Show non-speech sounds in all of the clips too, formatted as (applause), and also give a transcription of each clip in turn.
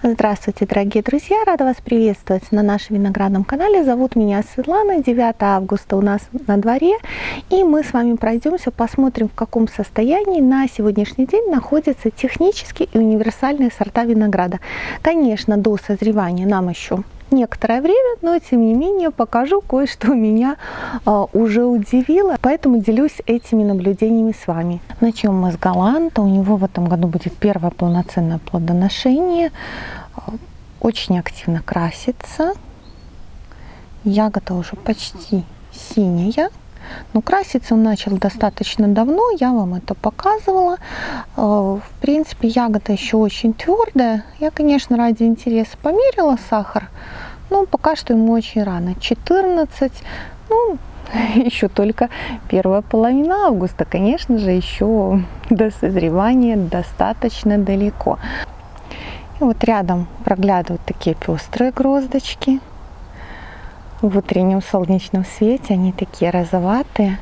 Здравствуйте, дорогие друзья! Рада вас приветствовать на нашем виноградном канале. Зовут меня Светлана. 9 августа у нас на дворе. И мы с вами пройдемся, посмотрим, в каком состоянии на сегодняшний день находятся технические и универсальные сорта винограда. Конечно, до созревания нам еще некоторое время, но тем не менее покажу кое-что меня а, уже удивило, поэтому делюсь этими наблюдениями с вами. Начнем мы с Галанта. У него в этом году будет первое полноценное плодоношение. Очень активно красится. Ягода уже почти синяя. Но краситься он начал достаточно давно, я вам это показывала. В принципе, ягода еще очень твердая. Я, конечно, ради интереса померила сахар. Но пока что ему очень рано. 14, ну, (laughs) еще только первая половина августа. Конечно же, еще до созревания достаточно далеко. И вот рядом проглядывают такие пестрые гроздочки. В утреннем солнечном свете они такие розоватые.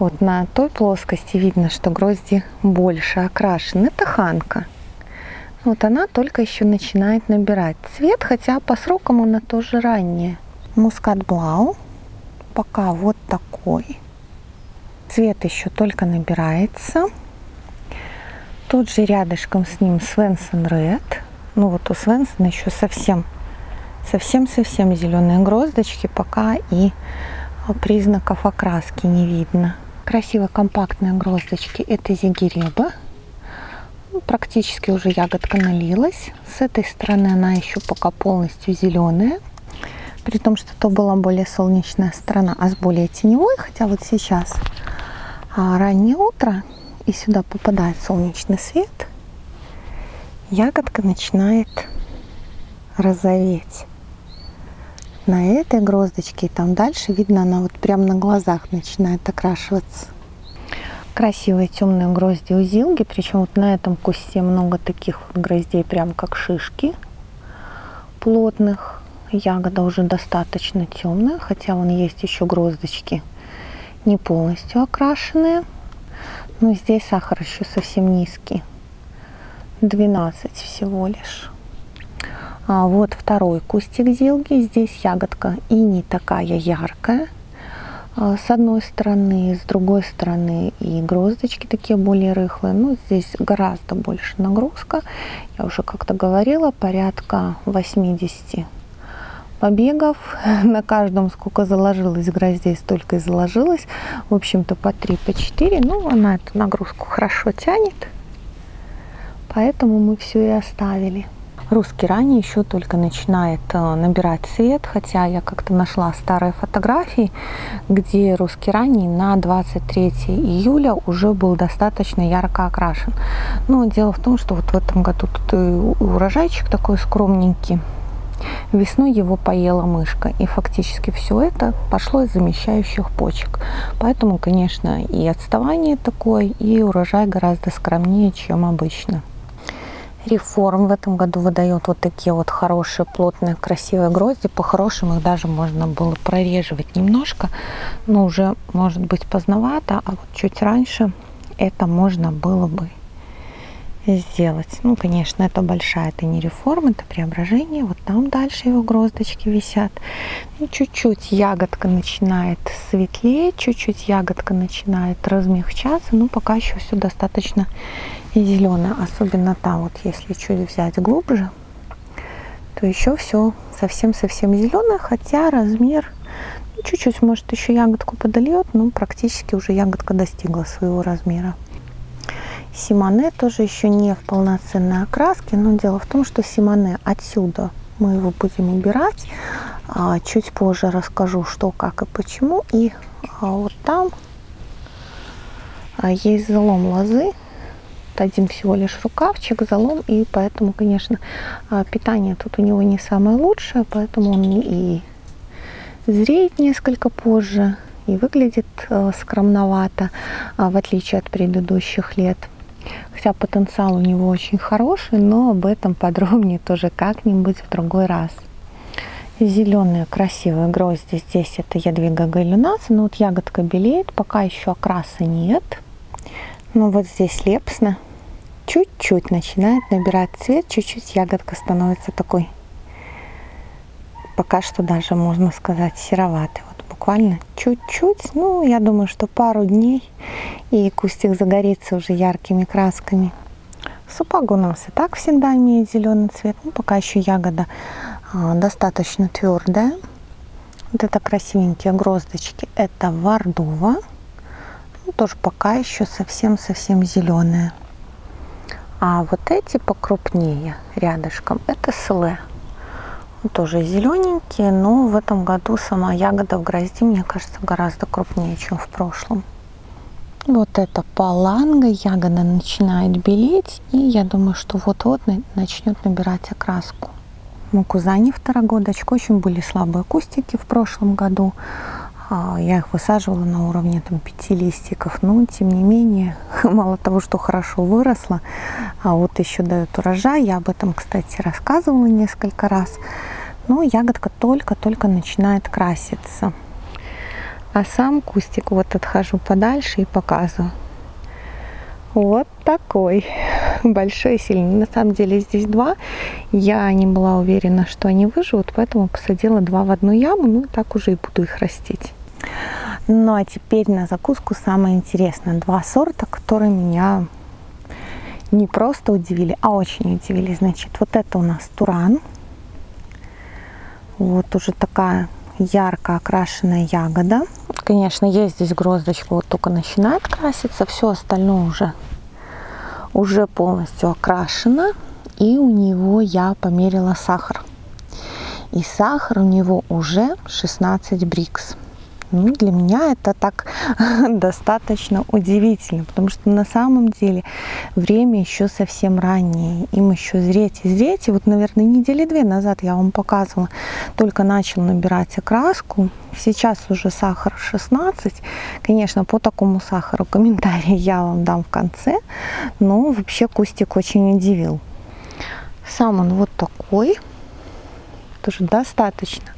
Вот на той плоскости видно, что грозди больше окрашены. Это ханка. Вот она только еще начинает набирать цвет, хотя по срокам она тоже ранняя. Мускат Блау пока вот такой. Цвет еще только набирается. Тут же рядышком с ним Свенсон Ред. Ну вот у Свенсона еще совсем, совсем-совсем зеленые гроздочки, пока и признаков окраски не видно. Красиво компактные гроздочки это зигиреба практически уже ягодка налилась. С этой стороны она еще пока полностью зеленая. При том, что то была более солнечная сторона, а с более теневой. Хотя вот сейчас а, раннее утро и сюда попадает солнечный свет. Ягодка начинает розоветь. На этой гроздочке и там дальше видно, она вот прямо на глазах начинает окрашиваться красивые темные грозди у зилги, причем вот на этом кусте много таких вот гроздей, прям как шишки плотных. Ягода уже достаточно темная, хотя вон есть еще гроздочки не полностью окрашенные. Но здесь сахар еще совсем низкий. 12 всего лишь. А вот второй кустик зилги. Здесь ягодка и не такая яркая. А, с одной стороны, с другой стороны и гроздочки такие более рыхлые. Ну, здесь гораздо больше нагрузка. Я уже как-то говорила, порядка 80 побегов. (laughs) На каждом сколько заложилось гроздей, столько и заложилось. В общем-то, по 3, по 4. Ну, она эту нагрузку хорошо тянет. Поэтому мы все и оставили. Русский ранее еще только начинает э, набирать цвет, хотя я как-то нашла старые фотографии, где русский ранний на 23 июля уже был достаточно ярко окрашен. Но дело в том, что вот в этом году тут урожайчик такой скромненький, Весной его поела мышка, и фактически все это пошло из замещающих почек. Поэтому, конечно, и отставание такое, и урожай гораздо скромнее, чем обычно. Реформ в этом году выдает вот такие вот хорошие, плотные, красивые грозди. По-хорошему их даже можно было прореживать немножко, но уже может быть поздновато, а вот чуть раньше это можно было бы сделать. Ну, конечно, это большая, это не реформа, это преображение. Вот там дальше его гроздочки висят. И чуть-чуть ягодка начинает светлеть, чуть-чуть ягодка начинает размягчаться. Ну, пока еще все достаточно зеленая. Особенно там, вот если чуть взять глубже, то еще все совсем-совсем зеленое, хотя размер ну, чуть-чуть, может, еще ягодку подольет, но практически уже ягодка достигла своего размера. Симоне тоже еще не в полноценной окраске, но дело в том, что Симоне отсюда мы его будем убирать. А, чуть позже расскажу, что, как и почему. И а, вот там а, есть залом лозы. Один всего лишь рукавчик, залом, и поэтому, конечно, питание тут у него не самое лучшее, поэтому он и зреет несколько позже и выглядит скромновато, в отличие от предыдущих лет. Хотя потенциал у него очень хороший, но об этом подробнее тоже как-нибудь в другой раз. Зеленые красивые грозди здесь это ядвига галюнация, но вот ягодка белеет, пока еще окраса нет. Но вот здесь лепсна, чуть-чуть начинает набирать цвет, чуть-чуть ягодка становится такой, пока что даже можно сказать сероватый. Вот буквально чуть-чуть, ну я думаю, что пару дней и кустик загорится уже яркими красками. Сапог у нас и так всегда имеет зеленый цвет, ну пока еще ягода а, достаточно твердая. Вот это красивенькие гроздочки, это вардова. Ну, тоже пока еще совсем-совсем зеленая. А вот эти покрупнее рядышком, это слэ. Тоже зелененькие, но в этом году сама ягода в грозди, мне кажется, гораздо крупнее, чем в прошлом. Вот это паланга, ягода начинает белеть, и я думаю, что вот-вот начнет набирать окраску. Мукузани второгодочка, очень были слабые кустики в прошлом году. А, я их высаживала на уровне там, пяти листиков, но тем не менее, (laughs) мало того, что хорошо выросла, а вот еще дает урожай. Я об этом, кстати, рассказывала несколько раз. Но ягодка только-только начинает краситься. А сам кустик вот отхожу подальше и показываю. Вот такой (laughs) большой и сильный. На самом деле здесь два. Я не была уверена, что они выживут, поэтому посадила два в одну яму. Ну, так уже и буду их растить. Ну, а теперь на закуску самое интересное. Два сорта, которые меня не просто удивили, а очень удивили. Значит, вот это у нас туран. Вот уже такая ярко окрашенная ягода. Конечно, есть здесь гроздочка, вот только начинает краситься, все остальное уже, уже полностью окрашено. И у него я померила сахар. И сахар у него уже 16 брикс. Ну, для меня это так (laughs) достаточно удивительно, потому что на самом деле время еще совсем раннее. Им еще зреть и зреть. И вот, наверное, недели две назад я вам показывала, только начал набирать окраску. Сейчас уже сахар 16. Конечно, по такому сахару комментарий (laughs) я вам дам в конце. Но вообще кустик очень удивил. Сам он вот такой. Тоже достаточно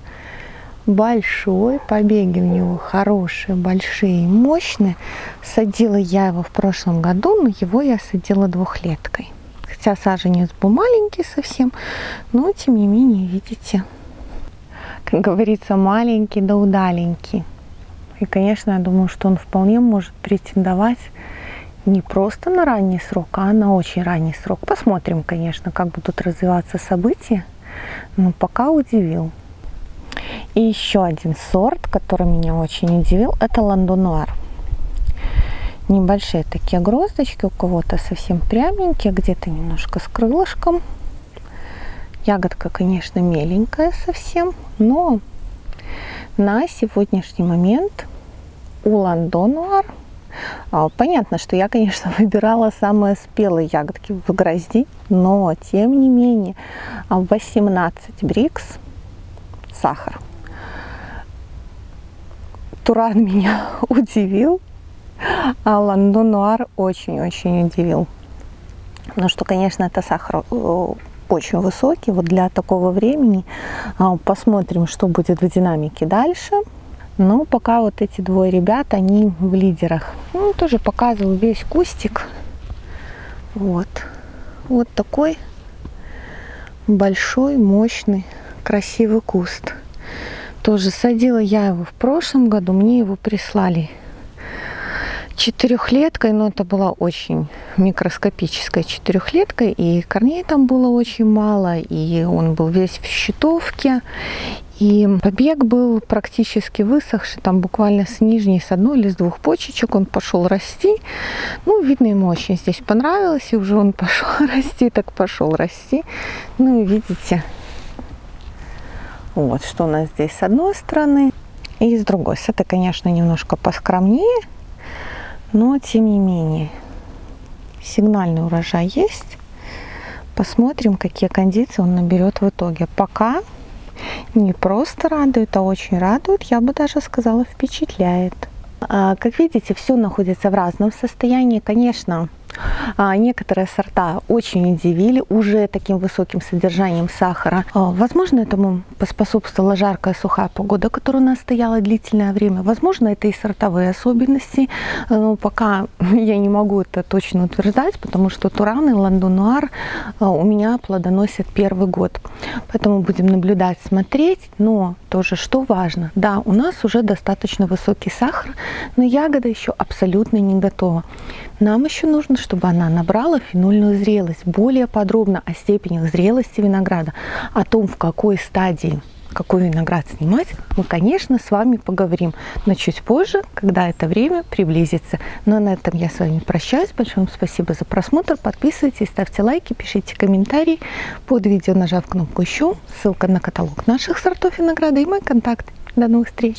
большой, побеги у него хорошие, большие, мощные. Садила я его в прошлом году, но его я садила двухлеткой. Хотя саженец был маленький совсем, но тем не менее, видите, как говорится, маленький да удаленький. И, конечно, я думаю, что он вполне может претендовать не просто на ранний срок, а на очень ранний срок. Посмотрим, конечно, как будут развиваться события. Но пока удивил. И еще один сорт, который меня очень удивил, это ландонуар. Небольшие такие гроздочки, у кого-то совсем пряменькие, где-то немножко с крылышком. Ягодка, конечно, меленькая совсем, но на сегодняшний момент у ландонуар а, Понятно, что я, конечно, (laughs) выбирала самые спелые ягодки в грозди, но тем не менее 18 брикс сахар. Туран меня (laughs) удивил, а Ландо Нуар очень-очень удивил. Ну что, конечно, это сахар э, очень высокий вот для такого времени. А, посмотрим, что будет в динамике дальше. Но пока вот эти двое ребят, они в лидерах. Ну, тоже показываю весь кустик. Вот. Вот такой большой, мощный, красивый куст. Тоже садила я его в прошлом году, мне его прислали четырехлеткой, но это была очень микроскопическая четырехлетка, и корней там было очень мало, и он был весь в щитовке, и побег был практически высохший, там буквально с нижней, с одной или с двух почечек он пошел расти. Ну, видно, ему очень здесь понравилось, и уже он (laughs) пошел расти, так пошел расти. Ну, видите, вот, что у нас здесь с одной стороны и с другой. С этой, конечно, немножко поскромнее, но тем не менее сигнальный урожай есть. Посмотрим, какие кондиции он наберет в итоге. Пока не просто радует, а очень радует, я бы даже сказала, впечатляет. А, как видите, все находится в разном состоянии. Конечно, А, некоторые сорта очень удивили уже таким высоким содержанием сахара. А, возможно, этому поспособствовала жаркая сухая погода, которая у нас стояла длительное время. Возможно, это и сортовые особенности. А, но пока (laughs) я не могу это точно утверждать, потому что Туран и Ландунуар у меня плодоносят первый год. Поэтому будем наблюдать, смотреть. Но тоже, что важно, да, у нас уже достаточно высокий сахар, но ягода еще абсолютно не готова. Нам еще нужно, чтобы она набрала фенольную зрелость. Более подробно о степенях зрелости винограда, о том, в какой стадии какой виноград снимать, мы, конечно, с вами поговорим, но чуть позже, когда это время приблизится. Но на этом я с вами прощаюсь. Большое вам спасибо за просмотр. Подписывайтесь, ставьте лайки, пишите комментарии под видео, нажав кнопку «Еще». Ссылка на каталог наших сортов винограда и мой контакт. До новых встреч!